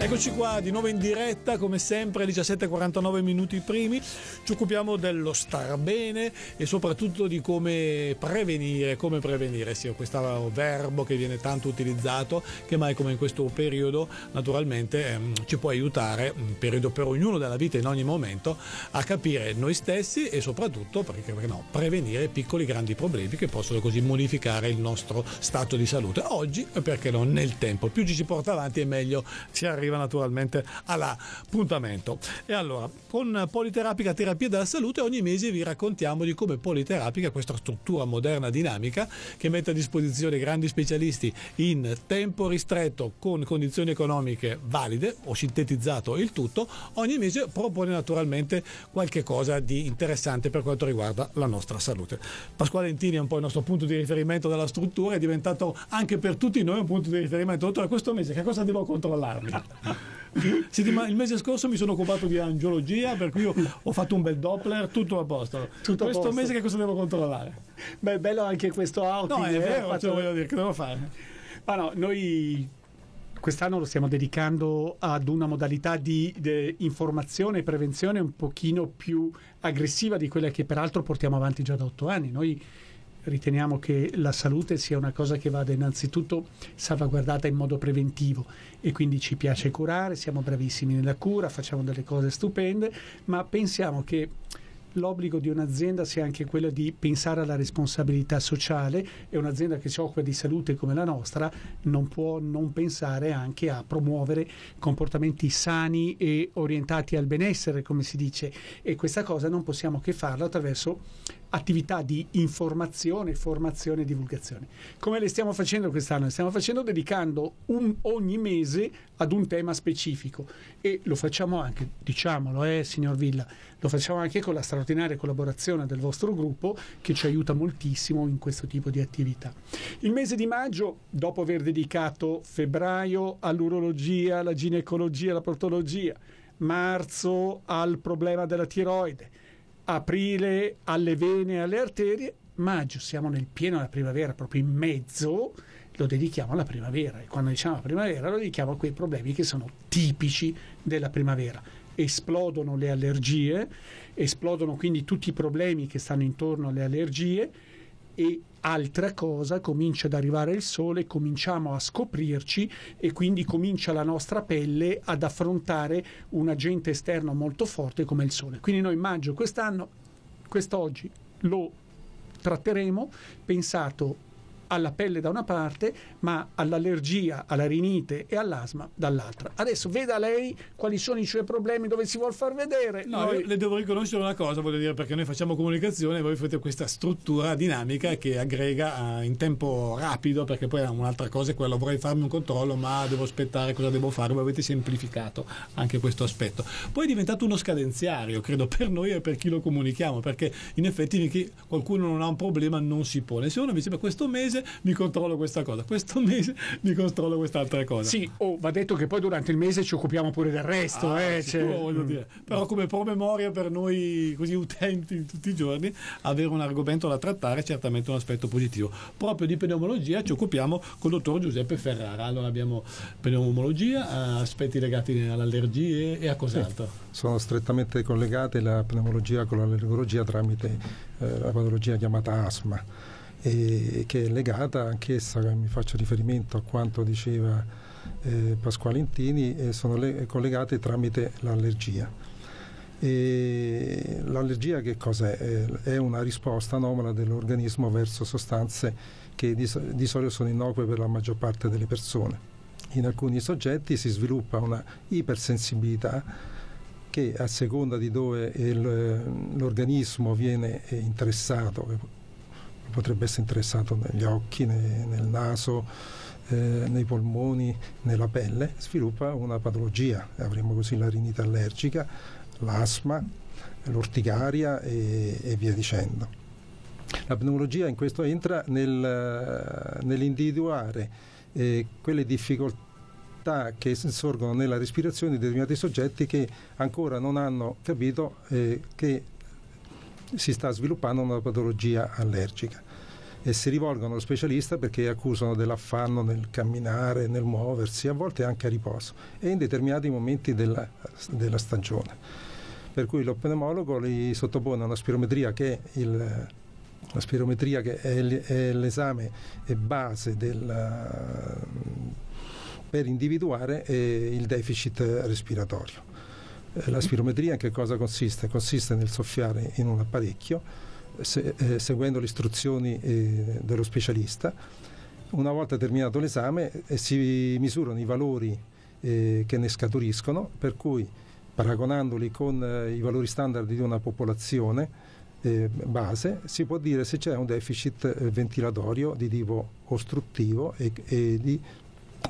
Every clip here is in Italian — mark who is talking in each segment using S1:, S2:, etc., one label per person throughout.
S1: Eccoci qua di nuovo in diretta, come sempre 17.49 minuti primi, ci occupiamo dello star bene e soprattutto di come prevenire, come prevenire, sì, questo verbo che viene tanto utilizzato, che mai come in questo periodo naturalmente ehm, ci può aiutare, un periodo per ognuno della vita in ogni momento, a capire noi stessi e soprattutto, perché, perché no, prevenire piccoli grandi problemi che possono così modificare il nostro stato di salute. Oggi, perché no, nel tempo, più ci si porta avanti e meglio. Si arriva arriva naturalmente all'appuntamento. E allora, con Politerapica Terapia della Salute ogni mese vi raccontiamo di come Politerapica, questa struttura moderna dinamica che mette a disposizione grandi specialisti in tempo ristretto con condizioni economiche valide, ho sintetizzato il tutto, ogni mese propone naturalmente qualche cosa di interessante per quanto riguarda la nostra salute. Pasquale Entini è un po' il nostro punto di riferimento della struttura, è diventato anche per tutti noi un punto di riferimento. Dottore, questo mese che cosa devo controllarmi? il mese scorso mi sono occupato di angiologia, per cui ho fatto un bel Doppler, tutto a posto. Tutto questo a posto. mese che cosa devo controllare?
S2: Beh, bello anche questo outing.
S1: No, è eh, vero, fatto... voglio dire, che devo fare?
S2: Ma no, noi quest'anno lo stiamo dedicando ad una modalità di, di, informazione e prevenzione un pochino più aggressiva di quella che peraltro portiamo avanti già da otto anni. Noi riteniamo che la salute sia una cosa che vada innanzitutto salvaguardata in modo preventivo e quindi ci piace curare, siamo bravissimi nella cura, facciamo delle cose stupende, ma pensiamo che l'obbligo di un'azienda sia anche quello di pensare alla responsabilità sociale e un'azienda che si occupa di salute come la nostra non può non pensare anche a promuovere comportamenti sani e orientati al benessere, come si dice, e questa cosa non possiamo che farla attraverso attività di informazione, formazione e divulgazione. Come le stiamo facendo quest'anno? Le stiamo facendo dedicando un, ogni mese ad un tema specifico e lo facciamo anche, diciamolo, eh, signor Villa, lo facciamo anche con la straordinaria collaborazione del vostro gruppo che ci aiuta moltissimo in questo tipo di attività. Il mese di maggio, dopo aver dedicato febbraio all'urologia, alla ginecologia, alla protologia, marzo al problema della tiroide, aprile alle vene e alle arterie, maggio siamo nel pieno della primavera, proprio in mezzo, lo dedichiamo alla primavera. E quando diciamo primavera lo dedichiamo a quei problemi che sono tipici della primavera. Esplodono le allergie, esplodono quindi tutti i problemi che stanno intorno alle allergie e altra cosa, comincia ad arrivare il sole, cominciamo a scoprirci e quindi comincia la nostra pelle ad affrontare un agente esterno molto forte come il sole. Quindi noi maggio quest'anno, quest'oggi lo tratteremo pensato alla pelle da una parte, ma all'allergia, alla rinite e all'asma dall'altra. Adesso veda lei quali sono i suoi problemi, dove si vuol far vedere.
S1: No, noi... le devo riconoscere una cosa, voglio dire, perché noi facciamo comunicazione e voi fate questa struttura dinamica che aggrega uh, in tempo rapido, perché poi un'altra cosa è quella, vorrei farmi un controllo, ma devo aspettare cosa devo fare, voi avete semplificato anche questo aspetto. Poi è diventato uno scadenziario, credo, per noi e per chi lo comunichiamo, perché in effetti qualcuno non ha un problema non si pone. Se uno mi dice, questo mese mese mi controllo questa cosa, questo mese mi controllo quest'altra cosa.
S2: Sì, oh, va detto che poi durante il mese ci occupiamo pure del resto. Ah, eh,
S1: cioè... voglio dire. Però come promemoria per noi così utenti tutti i giorni, avere un argomento da trattare è certamente un aspetto positivo. Proprio di pneumologia ci occupiamo con il dottor Giuseppe Ferrara. Allora abbiamo pneumologia, aspetti legati alle allergie e a cos'altro. Sì,
S3: sono strettamente collegate la pneumologia con l'allergologia tramite eh, la patologia chiamata asma e che è legata anch'essa, mi faccio riferimento a quanto diceva eh, Pasquale Intini, eh, sono le, collegate tramite l'allergia. E l'allergia che cos'è? È una risposta anomala dell'organismo verso sostanze che di, di solito sono innocue per la maggior parte delle persone. In alcuni soggetti si sviluppa una ipersensibilità che a seconda di dove il, l'organismo viene interessato, potrebbe essere interessato negli occhi, nei, nel naso, eh, nei polmoni, nella pelle, sviluppa una patologia. Avremo così la rinite allergica, l'asma, l'orticaria e, e via dicendo. La pneumologia in questo entra nel, nell'individuare eh, quelle difficoltà che sorgono nella respirazione di determinati soggetti che ancora non hanno capito eh, che si sta sviluppando una patologia allergica. E si rivolgono allo specialista perché accusano dell'affanno nel camminare, nel muoversi, a volte anche a riposo e in determinati momenti della, della stagione. Per cui l'opnemologo li sottopone a una spirometria che è il, la spirometria che è, l'esame base del, per individuare il deficit respiratorio. La spirometria in che cosa consiste? Consiste nel soffiare in un apparecchio se, eh, seguendo le istruzioni eh, dello specialista. Una volta terminato l'esame eh, si misurano i valori eh, che ne scaturiscono, per cui paragonandoli con eh, i valori standard di una popolazione base si può dire se c'è un deficit ventilatorio di tipo ostruttivo e, e di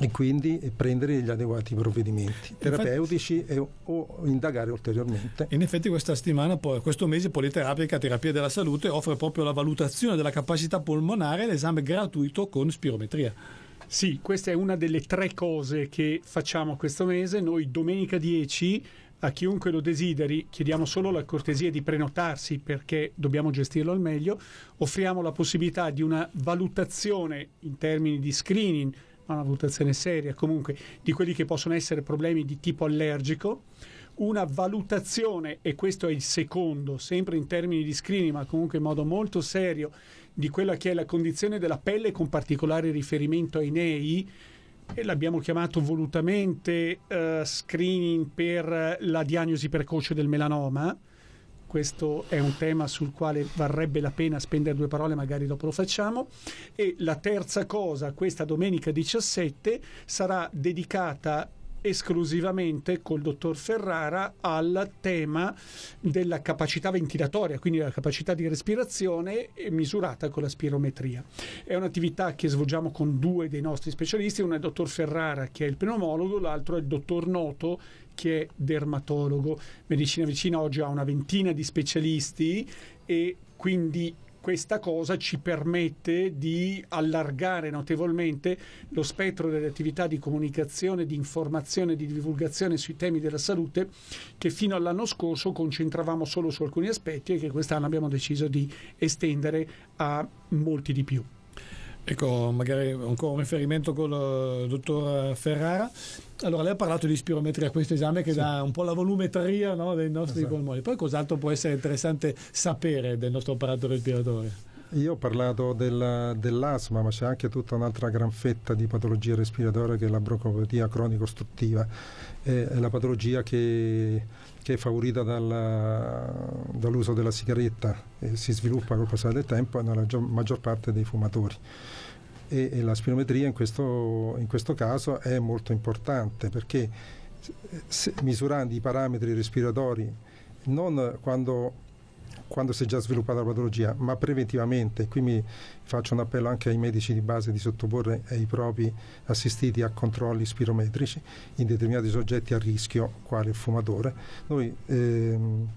S3: e quindi prendere gli adeguati provvedimenti terapeutici Infatti, e, o indagare ulteriormente.
S1: In effetti questa settimana, questo mese Politerapica Terapia della Salute offre proprio la valutazione della capacità polmonare e l'esame gratuito con spirometria.
S2: Sì, questa è una delle tre cose che facciamo questo mese. Noi domenica 10 a chiunque lo desideri, chiediamo solo la cortesia di prenotarsi perché dobbiamo gestirlo al meglio, offriamo la possibilità di una valutazione in termini di screening una valutazione seria comunque di quelli che possono essere problemi di tipo allergico, una valutazione, e questo è il secondo, sempre in termini di screening, ma comunque in modo molto serio, di quella che è la condizione della pelle con particolare riferimento ai nei, e l'abbiamo chiamato volutamente uh, screening per la diagnosi precoce del melanoma, questo è un tema sul quale varrebbe la pena spendere due parole, magari dopo lo facciamo. E la terza cosa, questa domenica 17, sarà dedicata esclusivamente col dottor Ferrara al tema della capacità ventilatoria, quindi la capacità di respirazione misurata con la spirometria. È un'attività che svolgiamo con due dei nostri specialisti, uno è il dottor Ferrara che è il pneumologo, l'altro è il dottor Noto che è dermatologo. Medicina Vicina oggi ha una ventina di specialisti e quindi questa cosa ci permette di allargare notevolmente lo spettro delle attività di comunicazione, di informazione, di divulgazione sui temi della salute che fino all'anno scorso concentravamo solo su alcuni aspetti e che quest'anno abbiamo deciso di estendere a molti di più.
S1: Ecco, magari ancora un riferimento con il dottor Ferrara. Allora, lei ha parlato di spirometria, questo esame che sì. dà un po' la volumetria no, dei nostri esatto. polmoni. Poi cos'altro può essere interessante sapere del nostro apparato respiratorio?
S3: Io ho parlato del, dell'asma, ma c'è anche tutta un'altra gran fetta di patologie respiratorie che è la broncopatia cronico-ostruttiva. È, è la patologia che, che è favorita dalla, dall'uso della sigaretta e si sviluppa col passare del tempo nella maggior parte dei fumatori. E, e la spirometria in questo, in questo, caso è molto importante perché misurando i parametri respiratori non quando, quando si è già sviluppata la patologia, ma preventivamente, qui mi faccio un appello anche ai medici di base di sottoporre ai propri assistiti a controlli spirometrici in determinati soggetti a rischio, quale il fumatore. Noi, ehm,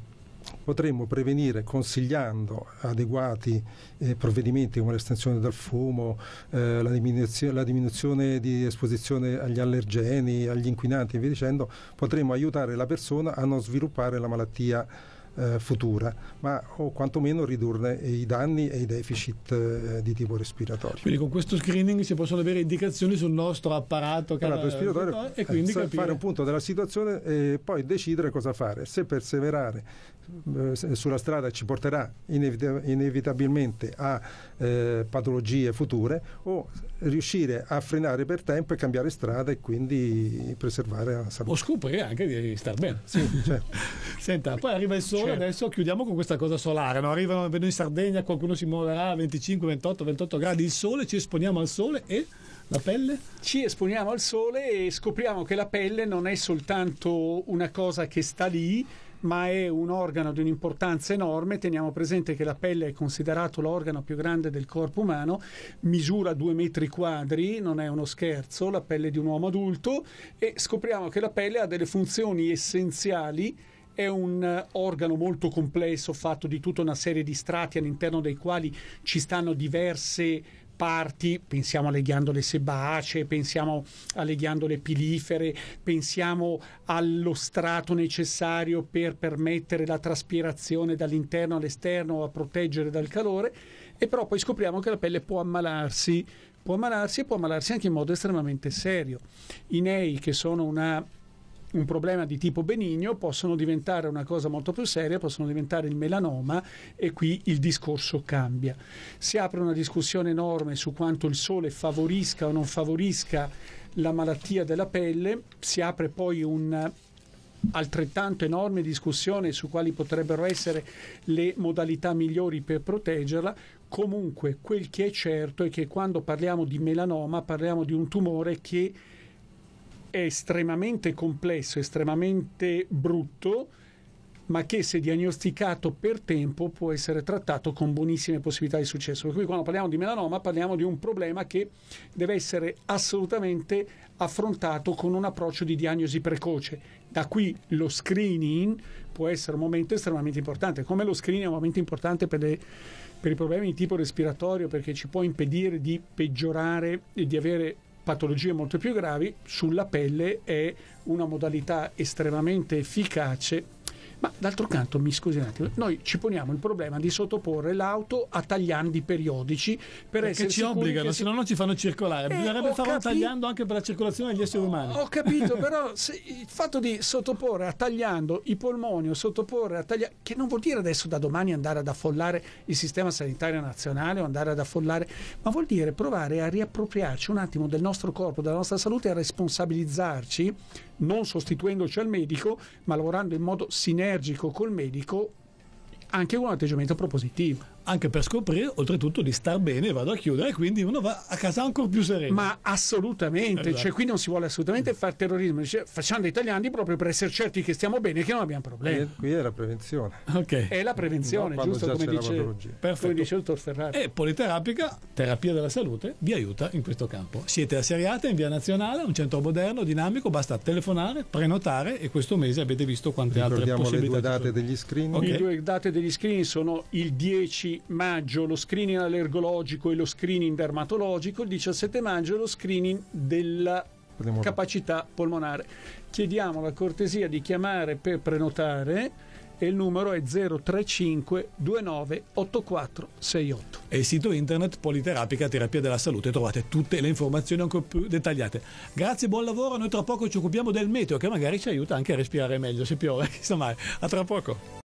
S3: potremmo prevenire consigliando adeguati eh, provvedimenti come l'estensione dal fumo, eh, la, diminuzione, la, diminuzione, di esposizione agli allergeni, agli inquinanti e via dicendo, potremmo aiutare la persona a non sviluppare la malattia eh, futura, ma o quantomeno ridurne i danni e i deficit eh, di tipo respiratorio.
S1: Quindi con questo screening si possono avere indicazioni sul nostro apparato,
S3: apparato respiratorio e quindi eh, fare un punto della situazione e poi decidere cosa fare, se perseverare eh, sulla strada ci porterà inevita- inevitabilmente a eh, patologie future o riuscire a frenare per tempo e cambiare strada e quindi preservare la salute.
S1: O scoprire anche di star bene.
S3: Sì, certo.
S1: Senta, poi arriva il sole, certo. adesso chiudiamo con questa cosa solare. No? Arrivano, vedo in Sardegna, qualcuno si muoverà a 25, 28, 28 gradi il sole, ci esponiamo al sole e... La pelle?
S2: Ci esponiamo al sole e scopriamo che la pelle non è soltanto una cosa che sta lì, ma è un organo di un'importanza enorme. Teniamo presente che la pelle è considerato l'organo più grande del corpo umano, misura due metri quadri, non è uno scherzo, la pelle di un uomo adulto e scopriamo che la pelle ha delle funzioni essenziali è un organo molto complesso fatto di tutta una serie di strati all'interno dei quali ci stanno diverse parti, pensiamo alle ghiandole sebacee, pensiamo alle ghiandole pilifere, pensiamo allo strato necessario per permettere la traspirazione dall'interno all'esterno a proteggere dal calore e però poi scopriamo che la pelle può ammalarsi, può ammalarsi e può ammalarsi anche in modo estremamente serio. I nei che sono una un problema di tipo benigno possono diventare una cosa molto più seria, possono diventare il melanoma e qui il discorso cambia. Si apre una discussione enorme su quanto il sole favorisca o non favorisca la malattia della pelle, si apre poi un altrettanto enorme discussione su quali potrebbero essere le modalità migliori per proteggerla. Comunque quel che è certo è che quando parliamo di melanoma parliamo di un tumore che è estremamente complesso, estremamente brutto, ma che se diagnosticato per tempo può essere trattato con buonissime possibilità di successo. Per cui quando parliamo di melanoma parliamo di un problema che deve essere assolutamente affrontato con un approccio di diagnosi precoce. Da qui lo screening può essere un momento estremamente importante, come lo screening è un momento importante per, le, per i problemi di tipo respiratorio perché ci può impedire di peggiorare e di avere patologie molto più gravi, sulla pelle è una modalità estremamente efficace ma d'altro canto, mi scusi un attimo, noi ci poniamo il problema di sottoporre l'auto a tagliandi periodici per
S1: Perché ci obbligano, se no non ci fanno circolare. Eh, Bisognerebbe farlo capi... tagliando anche per la circolazione degli esseri umani.
S2: Ho capito, però il fatto di sottoporre a tagliando i polmoni o sottoporre a tagliando, che non vuol dire adesso da domani andare ad affollare il sistema sanitario nazionale o andare ad affollare, ma vuol dire provare a riappropriarci un attimo del nostro corpo, della nostra salute e a responsabilizzarci non sostituendoci al medico, ma lavorando in modo sinergico col medico anche con un atteggiamento propositivo
S1: anche per scoprire oltretutto di star bene vado a chiudere quindi uno va a casa ancora più sereno.
S2: Ma assolutamente esatto. cioè qui non si vuole assolutamente fare terrorismo Dice, facciamo dei tagliandi proprio per essere certi che stiamo bene e che non abbiamo problemi.
S3: Qui è la prevenzione.
S1: Okay.
S2: è la prevenzione no, giusto come dice, come dice il dottor Ferrari.
S1: E Politerapica terapia della salute vi aiuta in questo campo. Siete a Seriata in via nazionale un centro moderno dinamico basta telefonare prenotare e questo mese avete visto quante altre possibilità
S3: le due date degli screening.
S2: Okay. le due date degli screening sono il 10 maggio lo screening allergologico e lo screening dermatologico, il 17 maggio lo screening della capacità polmonare. Chiediamo la cortesia di chiamare per prenotare e il numero è 035 29 84 68.
S1: E il sito internet Politerapica Terapia della Salute trovate tutte le informazioni ancora più dettagliate. Grazie, buon lavoro, noi tra poco ci occupiamo del meteo che magari ci aiuta anche a respirare meglio se piove, chissà mai. A tra poco.